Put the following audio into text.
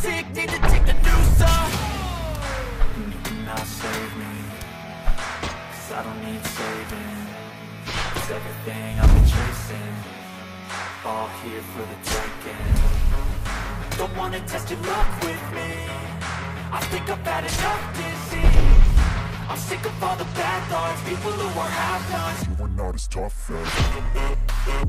sick, need to take the new song You cannot save me Cause I don't need saving. It's everything I've been chasing All here for the taking. Don't wanna test your luck with me. I think I've had enough disease. I'm sick of all the bad thoughts People who are half-nuts. You are not as tough as